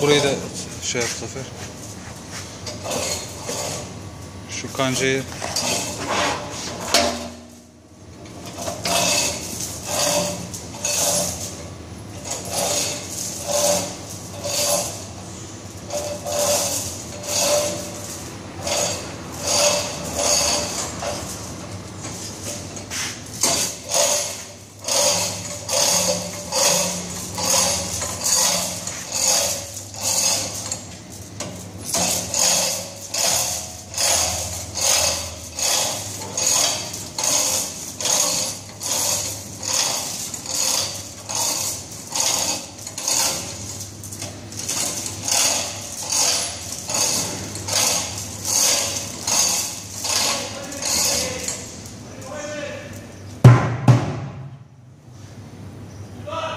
Burayı da şey yap Zafer. Şu kancayı